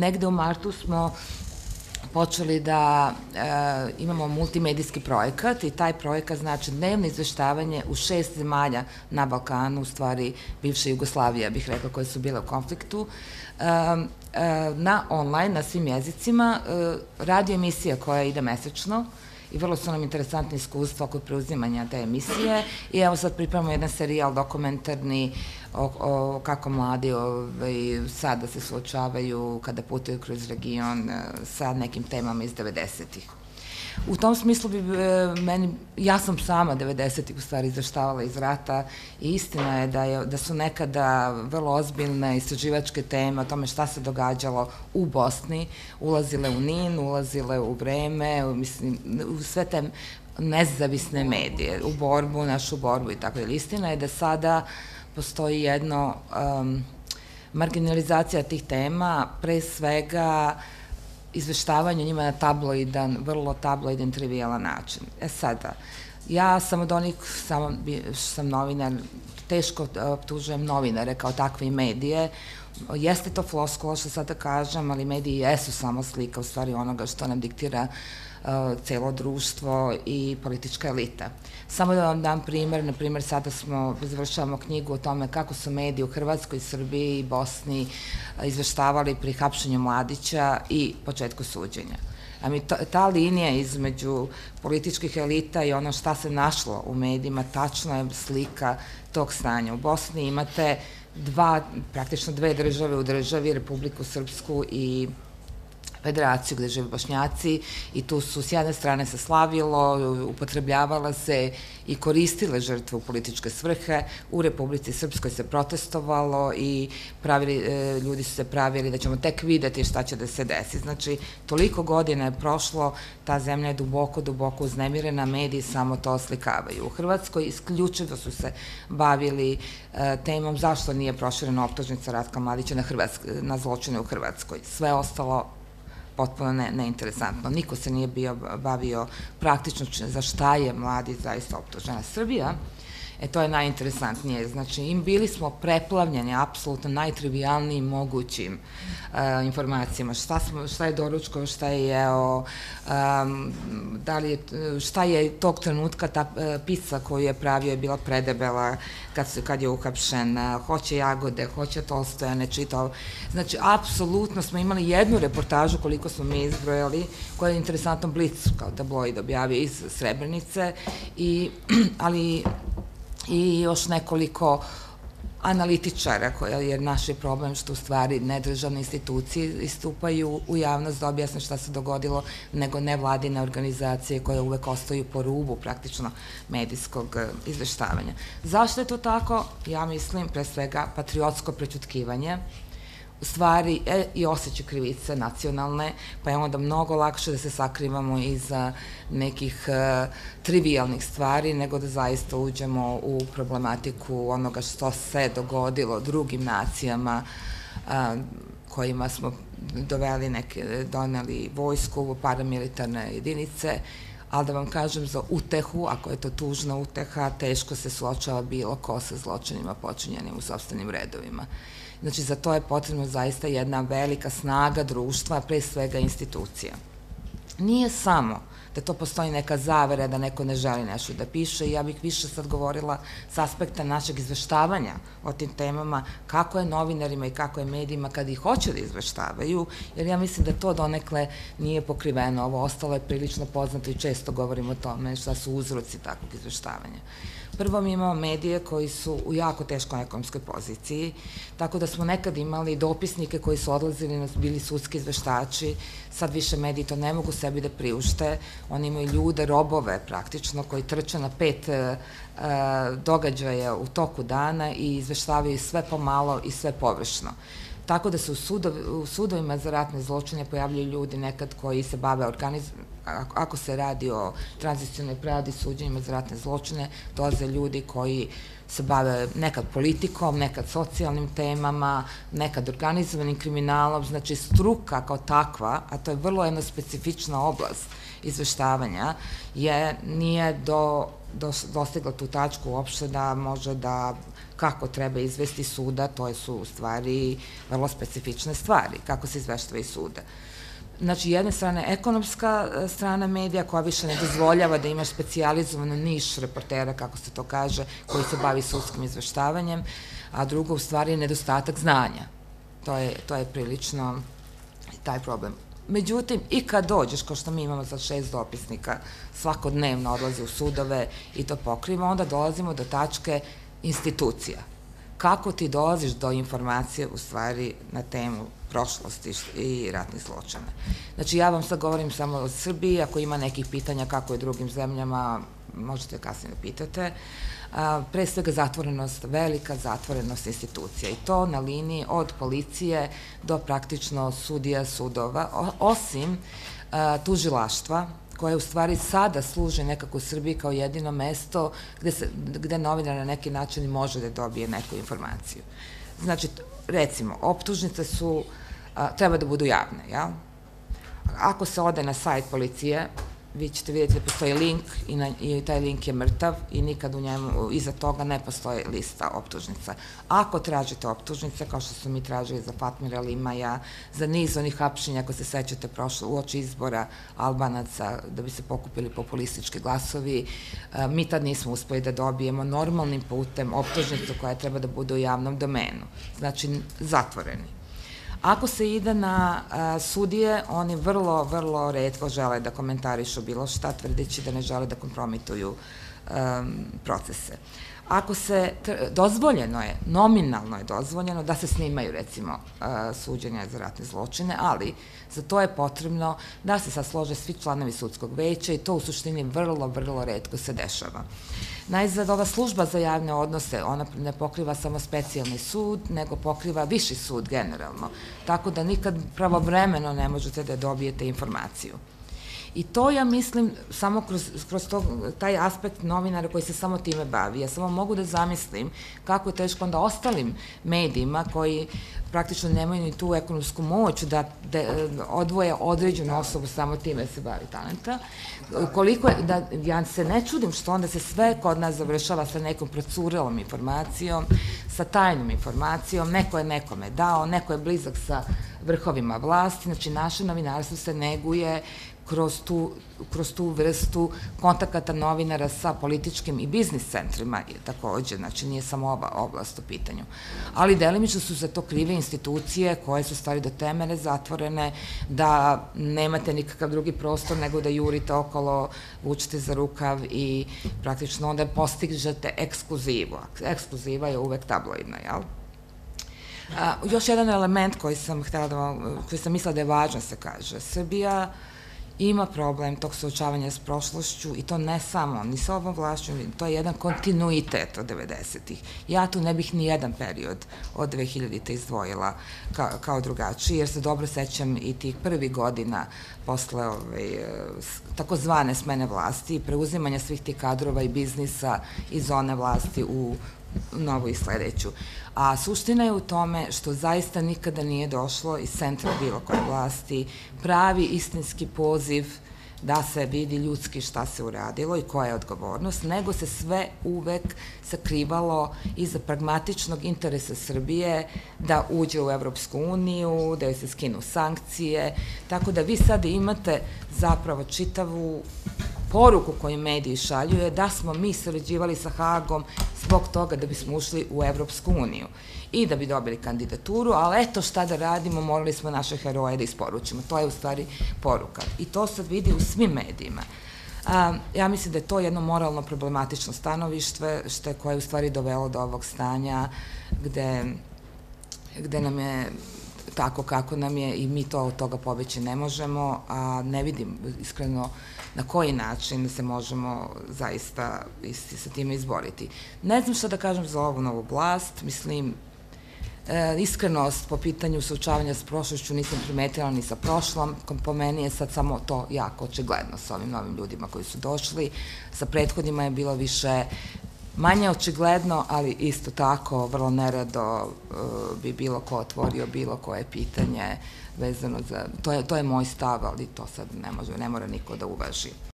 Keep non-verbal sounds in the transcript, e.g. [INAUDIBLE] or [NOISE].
Negde u martu smo počeli da e, imamo multimedijski projekat i taj projekat znači dnevno izveštavanje u šest zemalja na Balkanu, u stvari bivša Jugoslavija bih rekla koje su bile u konfliktu, e, e, na online, na svim jezicima, e, radio emisija koja ide mesečno, i vrlo su nam interesantne iskustva kod preuzimanja te emisije i evo sad pripremamo jedan serijal dokumentarni o, o kako mladi ovaj, sada se suočavaju kada putuju kroz region eh, sa nekim temama iz 90-ih. U tom smislu bi e, meni, ja sam sama 90-ih u stvari izveštavala iz rata i istina je da, je da su nekada vrlo ozbiljne istraživačke teme o tome šta se događalo u Bosni, ulazile u NIN, ulazile u vreme, u, mislim, u sve te nezavisne medije, u borbu, našu borbu i tako da. Istina je da sada postoji jedno um, marginalizacija tih tema, pre svega uh, izveštavanje njima na tabloidan, vrlo tabloidan, trivialan način. E sada, ja sam od onih, samo sam novinar, teško optužujem novinare kao takve i medije, jeste to floskula što sada kažem, ali mediji jesu samo slika u stvari onoga što nam diktira Uh, celo društvo i politička elita. Samo da vam dam primer, na primer sada smo, završavamo knjigu o tome kako su mediji u Hrvatskoj, Srbiji i Bosni uh, izveštavali pri hapšenju mladića i početku suđenja. A mi ta, ta linija između političkih elita i ono šta se našlo u medijima, tačno je slika tog stanja. U Bosni imate dva, praktično dve države u državi, Republiku Srpsku i federaciju gde žive bošnjaci i tu su s jedne strane se slavilo, upotrebljavala se i koristile žrtve u političke svrhe. U Republici Srpskoj se protestovalo i pravili, e, ljudi su se pravili da ćemo tek videti šta će da se desi. Znači, toliko godina je prošlo, ta zemlja je duboko, duboko uznemirena, mediji samo to oslikavaju. U Hrvatskoj isključivo su se bavili e, temom zašto nije proširena optužnica Ratka Mladića na, Hrvatsk, na zločine u Hrvatskoj. Sve ostalo potpuno ne, neinteresantno. Niko se nije bio bavio praktično za šta je mladi zaista optužena. Srbija E to je najinteresantnije. Znači, im bili smo preplavljeni apsolutno najtrivialnijim mogućim uh, informacijama. Šta, smo, šta je doručko, šta je jeo, da li je, šta je tog trenutka ta uh, pizza koju je pravio je bila predebela kad, se, kad je ukapšen, uh, hoće jagode, hoće tolstoja, ne čitao. Znači, apsolutno smo imali jednu reportažu koliko smo mi izbrojali, koja je interesantno Blitz kao tabloid objavio iz Srebrenice, i, [CLEARS THROAT] ali i još nekoliko analitičara, koja je naš problem što u stvari nedržavne institucije istupaju u javnost da objasne šta se dogodilo, nego nevladine organizacije koje uvek ostaju po rubu praktično medijskog e, izveštavanja. Zašto je to tako? Ja mislim pre svega patriotsko prećutkivanje, stvari e, i osjećaj krivice nacionalne, pa je onda mnogo lakše da se sakrivamo iza nekih e, trivialnih stvari, nego da zaista uđemo u problematiku onoga što se dogodilo drugim nacijama a, kojima smo doveli neke, doneli vojsku, paramilitarne jedinice, ali da vam kažem za utehu, ako je to tužna uteha, teško se suočava bilo ko sa zločinima počinjenim u sobstvenim redovima. Znači, za to je potrebno zaista jedna velika snaga društva, pre svega institucija. Nije samo da to postoji neka zavera da neko ne želi nešto da piše. Ja bih više sad govorila s aspekta našeg izveštavanja o tim temama, kako je novinarima i kako je medijima kad ih hoće da izveštavaju, jer ja mislim da to donekle nije pokriveno. Ovo ostalo je prilično poznato i često govorimo o tome šta su uzroci takvog izveštavanja. Prvo mi imamo medije koji su u jako teškoj ekonomskoj poziciji, tako da smo nekad imali dopisnike koji su odlazili, bili sudski izveštači, sad više mediji to ne mogu sebi da priušte, oni imaju ljude, robove praktično, koji trče na pet e, događaja u toku dana i izveštavaju sve pomalo i sve površno. Tako da se u, sudov, u sudovima za ratne zločine pojavljaju ljudi nekad koji se bave organiz, ako se radi o tranzicijnoj preradi suđenjima za ratne zločine, dolaze ljudi koji se bave nekad politikom, nekad socijalnim temama, nekad organizovanim kriminalom, znači struka kao takva, a to je vrlo jedna specifična oblast izveštavanja, je, nije do, do, dostigla tu tačku uopšte da može da kako treba izvesti suda, to su u stvari vrlo specifične stvari, kako se izveštava iz suda. Znači, jedne strane ekonomska e, strana medija koja više ne dozvoljava da imaš specializovanu niš reportera, kako se to kaže, koji se bavi sudskim izveštavanjem, a drugo u stvari je nedostatak znanja. To je, to je prilično taj problem. Međutim, i kad dođeš, kao što mi imamo za šest dopisnika, svakodnevno odlazi u sudove i to pokriva, onda dolazimo do tačke institucija. Kako ti dolaziš do informacije u stvari na temu prošlosti i ratnih zločina. Znači, ja vam sad govorim samo o Srbiji, ako ima nekih pitanja kako je drugim zemljama, možete kasnije da pitate. A, pre svega zatvorenost, velika zatvorenost institucija i to na liniji od policije do praktično sudija sudova, osim tužilaštva, koje u stvari sada služe nekako u Srbiji kao jedino mesto gde, se, gde novinar na neki način može da dobije neku informaciju. Znači, recimo, optužnice su treba da budu javne, jel? Ako se ode na sajt policije, vi ćete vidjeti da postoji link i, na, i taj link je mrtav i nikad u njemu, iza toga ne postoji lista optužnica. Ako tražite optužnice, kao što su mi tražili za Fatmira Limaja, za niz onih hapšenja, ako se sećate prošlo u oči izbora Albanaca, da bi se pokupili populistički glasovi, mi tad nismo uspeli da dobijemo normalnim putem optužnicu koja treba da bude u javnom domenu. Znači, zatvoreni. Ako se ide na a, sudije, oni vrlo, vrlo redko žele da komentarišu bilo šta, tvrdeći da ne žele da kompromituju um, procese. Ako se, dozvoljeno je, nominalno je dozvoljeno da se snimaju recimo suđenja za ratne zločine, ali za to je potrebno da se saslože svi članovi sudskog veća i to u suštini vrlo, vrlo redko se dešava. Najzad ova služba za javne odnose, ona ne pokriva samo specijalni sud, nego pokriva viši sud generalno, tako da nikad pravovremeno ne možete da dobijete informaciju. I to ja mislim samo kroz, kroz to, taj aspekt novinara koji se samo time bavi. Ja samo mogu da zamislim kako je teško onda ostalim medijima koji praktično nemaju ni tu ekonomsku moć da, da odvoje određenu osobu samo time se bavi talenta. Koliko je, da, ja se ne čudim što onda se sve kod nas završava sa nekom procurelom informacijom, sa tajnom informacijom, neko je nekome dao, neko je blizak sa vrhovima vlasti, znači naše novinarstvo se neguje kroz tu, kroz tu vrstu kontakata novinara sa političkim i biznis centrima takođe, znači nije samo ova oblast u pitanju. Ali delimično su za to krive institucije koje su stvari do temene zatvorene, da nemate nikakav drugi prostor nego da jurite okolo, vučete za rukav i praktično onda postižete ekskluzivu. Ekskluziva je uvek tabloidna, jel? A, još jedan element koji sam htela da vam, koji sam mislila da je važno se kaže. Srbija ima problem tog suočavanja s prošlošću i to ne samo, ni sa ovom vlašću, to je jedan kontinuitet od 90-ih. Ja tu ne bih ni jedan period od 2000-te izdvojila kao, drugačiji, jer se dobro sećam i tih prvi godina posle ovaj, takozvane smene vlasti i preuzimanja svih tih kadrova i biznisa iz zone vlasti u novu i sledeću. A suština je u tome što zaista nikada nije došlo iz centra bilo koje vlasti pravi istinski poziv da se vidi ljudski šta se uradilo i koja je odgovornost, nego se sve uvek sakrivalo iza pragmatičnog interesa Srbije da uđe u Evropsku uniju, da joj se skinu sankcije, tako da vi sad imate zapravo čitavu poruku koju mediji šalju je da smo mi sređivali sa Hagom zbog toga da bismo ušli u Evropsku uniju i da bi dobili kandidaturu, ali eto šta da radimo, morali smo naše heroje da isporučimo. To je u stvari poruka. I to se vidi u svim medijima. Ja mislim da je to jedno moralno problematično stanovište, što je koje u stvari dovelo do ovog stanja gde, gde nam je tako kako nam je i mi to od toga pobeći ne možemo, a ne vidim iskreno na koji način se možemo zaista sa time izboriti. Ne znam šta da kažem za ovu novu vlast, mislim, E, iskrenost po pitanju suočavanja s prošlošću nisam primetila ni sa prošlom, po meni je sad samo to jako očigledno sa ovim novim ljudima koji su došli, sa prethodnima je bilo više Manje očigledno, ali isto tako vrlo nerado uh, bi bilo ko otvorio bilo koje pitanje vezano za, to je, to je moj stav, ali to sad ne, može, ne mora niko da uvaži.